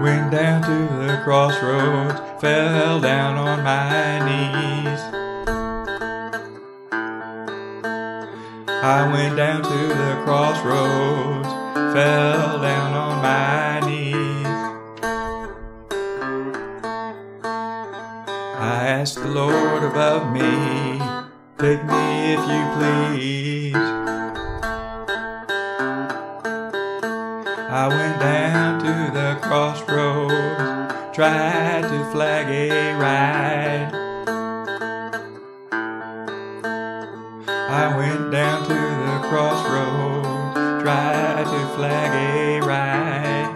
Went down to the crossroads, fell down on my knees. I went down to the crossroads, fell down on my knees. I asked the Lord above me, take me if you please. I went down to the crossroads, tried to flag a ride. I went down to the crossroads, tried to flag a ride.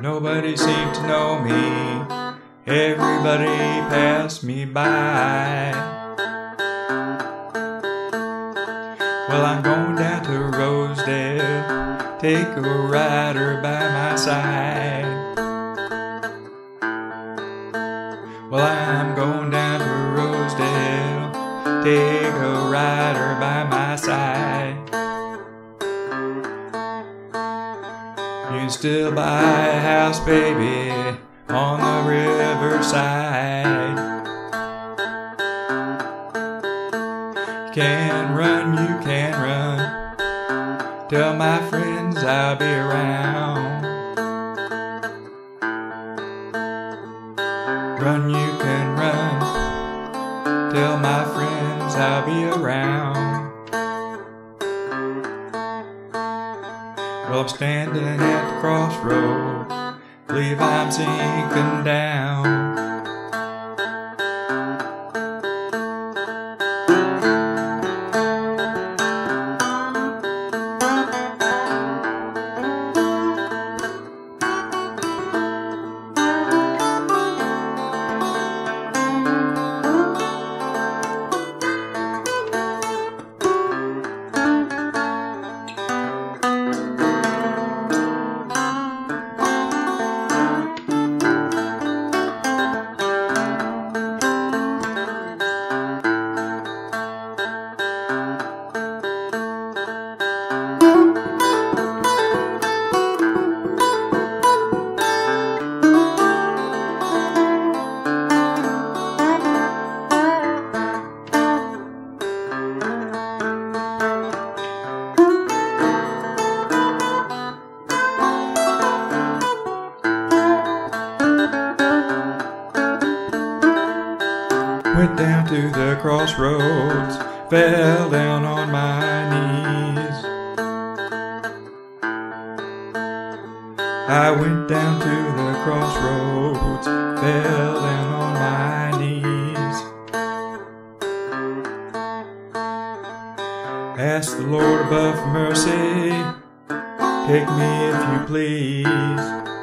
Nobody seemed to know me, everybody passed me by. Well, I'm going down to Rosedale, take a rider by my side. Well, I'm going down to Rosedale, take a rider by my side. You still buy a house, baby, on the riverside. Can run. Tell my friends I'll be around. Run, you can run. Tell my friends I'll be around. Well, I'm standing at the crossroad. Believe I'm sinking down. I went down to the crossroads, fell down on my knees. I went down to the crossroads, fell down on my knees. Ask the Lord above for mercy, take me if you please.